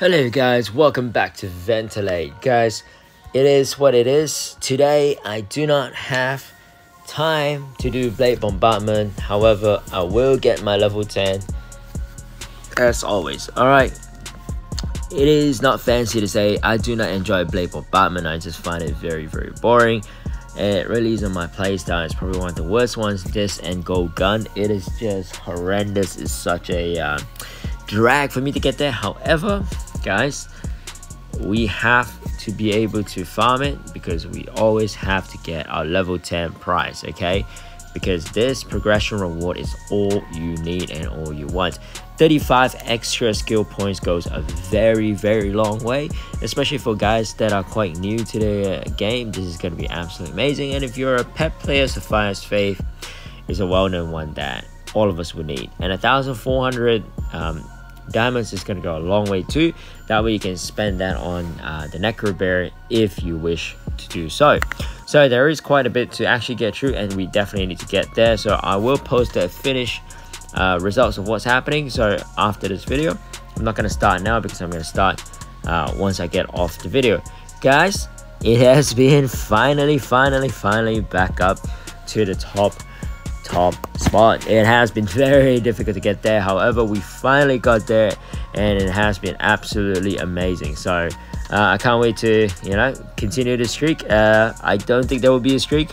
Hello guys, welcome back to VentiL8te. Guys, it is what it is. Today I do not have time to do Blade Bombardment. However, I will get my level 10 as always. Alright. It is not fancy to say I do not enjoy Blade Bombardment. I just find it very very boring. It really isn't my playstyle. It's probably one of the worst ones. This and Gold Gun. It is just horrendous. It's such a uh, drag for me to get there. However, guys, we have to be able to farm it because we always have to get our level 10 prize, okay? Because this progression reward is all you need and all you want. 35 extra skill points goes a very, very long way, especially for guys that are quite new to the game. This is going to be absolutely amazing. And if you're a pet player, Sapphire's Faith is a well known one that all of us would need. And 1,400 um, diamonds is going to go a long way too. That way you can spend that on uh, the necro bear if you wish to do so. So there is quite a bit to actually get through and we definitely need to get there. So i will post the finish uh, results of what's happening. So after this video i'm not going to start now because i'm going to start uh, once i get off the video. Guys it has been finally finally finally back up to the top top spot. It has been very difficult to get there. However, we finally got there and it has been absolutely amazing. So uh, I can't wait to, you know, continue the streak. Uh, I don't think there will be a streak.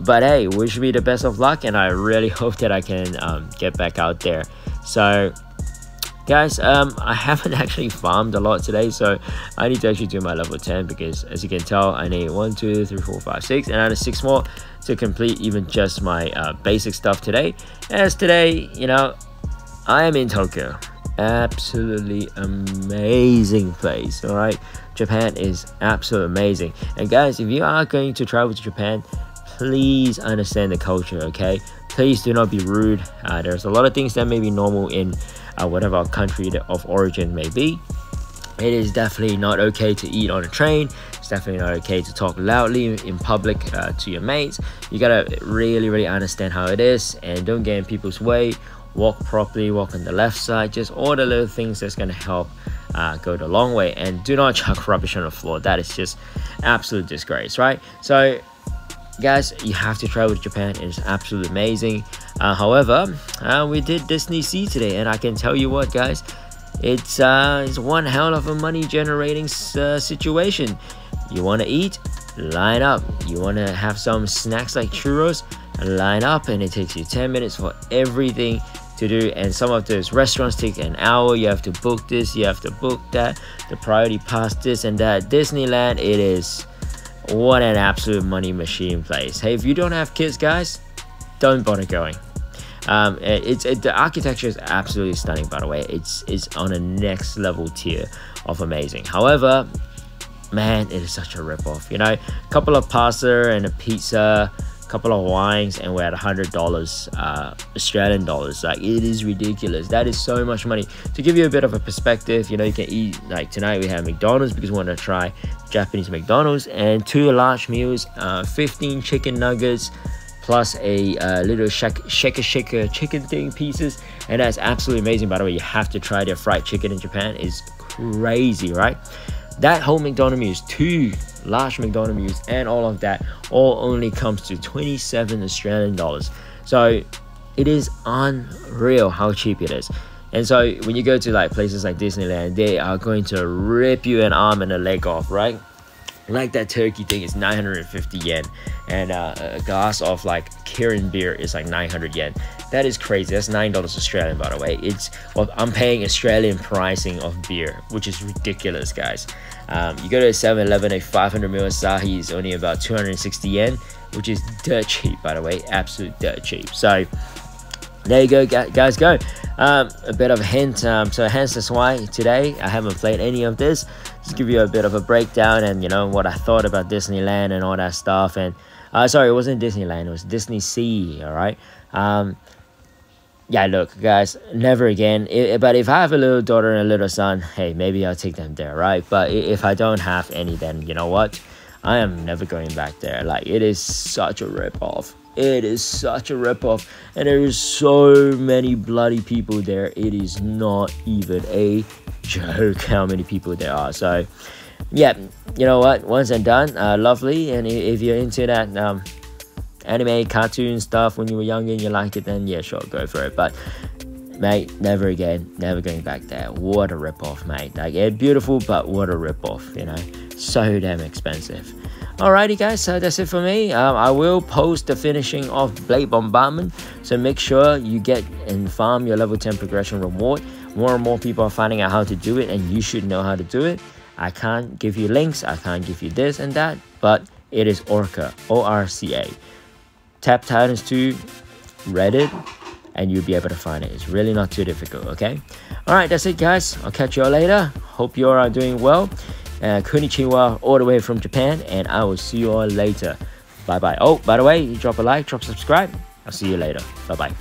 But hey, wish me the best of luck and I really hope that I can um, get back out there. So guys um i haven't actually farmed a lot today so i need to actually do my level 10 because as you can tell i need one two three four five six and i need six more to complete even just my uh, basic stuff today. As today you know i am in tokyo. Absolutely amazing place all right? Japan is absolutely amazing. And guys if you are going to travel to japan please understand the culture okay please do not be rude uh, there's a lot of things that may be normal in uh, whatever country of origin may be. It is definitely not okay to eat on a train. It's definitely not okay to talk loudly in public uh, to your mates. You gotta really, really understand how it is and don't get in people's way. Walk properly, walk on the left side. Just all the little things that's gonna help uh, go the long way. And do not chuck rubbish on the floor. That is just absolute disgrace, right? So guys you have to travel to japan. It's absolutely amazing. Uh, however uh, we did DisneySea today and i can tell you what guys it's uh it's one hell of a money generating uh, situation. You want to eat? Line up. You want to have some snacks like churros? Line up and it takes you 10 minutes for everything to do and some of those restaurants take an hour. You have to book this you have to book that. The priority pass this and that. Disneyland it is what an absolute money machine place. Hey, if you don't have kids, guys, don't bother going. Um, it's it, the architecture is absolutely stunning. By the way, it's it's on a next level tier of amazing. However, man, it is such a ripoff. You know, a couple of pasta and a pizza couple of wines and we're at hundred dollars uh, Australian dollars. Like it is ridiculous. That is so much money. To give you a bit of a perspective, you know, you can eat like tonight we have McDonald's because we want to try Japanese McDonald's and two large meals, uh, 15 chicken nuggets plus a uh, little shaker shaker chicken thing pieces and that's absolutely amazing by the way you have to try their fried chicken in japan is crazy right that whole mcdonald's is two large McDonald's and all of that all only comes to 27 Australian dollars. So it is unreal how cheap it is. And so when you go to like places like Disneyland, they are going to rip you an arm and a leg off, right? Like that turkey thing is 950 yen, and uh, a glass of like Kirin beer is like 900 yen. That is crazy. That's nine dollars Australian, by the way. It's well, I'm paying Australian pricing of beer, which is ridiculous, guys. Um, you go to a 7-Eleven, a 500 ml Asahi is only about 260 yen, which is dirt cheap, by the way. Absolute dirt cheap. So there you go, guys. Go. Um, a bit of a hint. Um, so hence that's why today I haven't played any of this. Just give you a bit of a breakdown and you know what I thought about Disneyland and all that stuff. And uh, sorry, it wasn't Disneyland. It was DisneySea. All right. Um, yeah, look, guys, never again. It, but if I have a little daughter and a little son, hey, maybe I'll take them there, right? But if I don't have any, then you know what? I am never going back there. Like, it is such a ripoff. It is such a ripoff. And there is so many bloody people there. It is not even a joke how many people there are. So, yeah, you know what? Once and done, uh, lovely. And if you're into that um, anime, cartoon stuff when you were younger and you like it, then yeah, sure, go for it. But mate, never again, never going back there. What a ripoff, mate. Like, it's beautiful, but what a ripoff, you know? So damn expensive. Alrighty, guys, so that's it for me. Um, I will post the finishing of Blade Bombardment, so make sure you get and farm your level 10 progression reward. More and more people are finding out how to do it, and you should know how to do it. I can't give you links, I can't give you this and that, but it is Orca, O R C A. Tap Titans 2, Reddit, and you'll be able to find it. It's really not too difficult, okay? Alright, that's it, guys. I'll catch you all later. Hope you all are doing well uh, Konnichiwa all the way from Japan, and I will see you all later. Bye bye. Oh, by the way, drop a like, drop subscribe. I'll see you later. Bye bye.